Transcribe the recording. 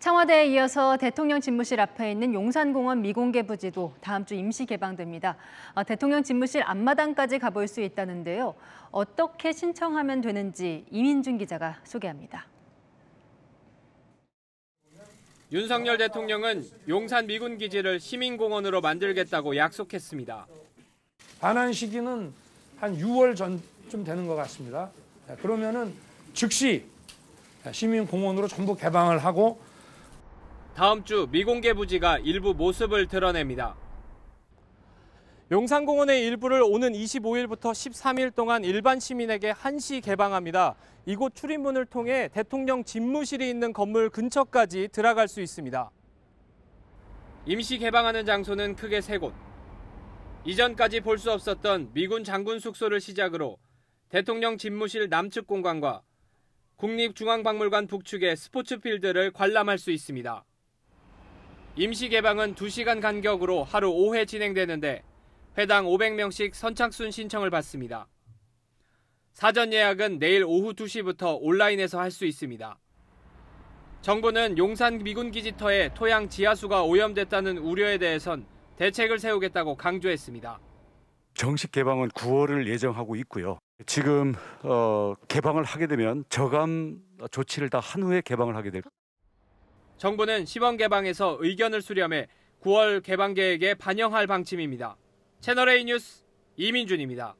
청와대에 이어서 대통령 집무실 앞에 있는 용산공원 미공개 부지도 다음 주 임시 개방됩니다. 아, 대통령 집무실 앞마당까지 가볼 수 있다는데요. 어떻게 신청하면 되는지 이민준 기자가 소개합니다. 윤석열 대통령은 용산 미군 기지를 시민공원으로 만들겠다고 약속했습니다. 반환 시기는 한 6월 전쯤 되는 것 같습니다. 네, 그러면은 즉시 시민공원으로 전부 개방을 하고 다음 주 미공개 부지가 일부 모습을 드러냅니다. 용산공원의 일부를 오는 25일부터 13일 동안 일반 시민에게 한시 개방합니다. 이곳 출입문을 통해 대통령 집무실이 있는 건물 근처까지 들어갈 수 있습니다. 임시 개방하는 장소는 크게 세 곳. 이전까지 볼 수 없었던 미군 장군 숙소를 시작으로 대통령 집무실 남측 공간과 국립중앙박물관 북측의 스포츠 필드를 관람할 수 있습니다. 임시 개방은 2시간 간격으로 하루 5회 진행되는데 회당 500명씩 선착순 신청을 받습니다. 사전 예약은 내일 오후 2시부터 온라인에서 할 수 있습니다. 정부는 용산 미군 기지터에 토양 지하수가 오염됐다는 우려에 대해선 대책을 세우겠다고 강조했습니다. 정식 개방은 9월을 예정하고 있고요. 지금 어, 개방을 하게 되면 저감 조치를 다 한 후에 개방을 하게 될. 정부는 시범 개방에서 의견을 수렴해 9월 개방 계획에 반영할 방침입니다. 채널A 뉴스 이민준입니다.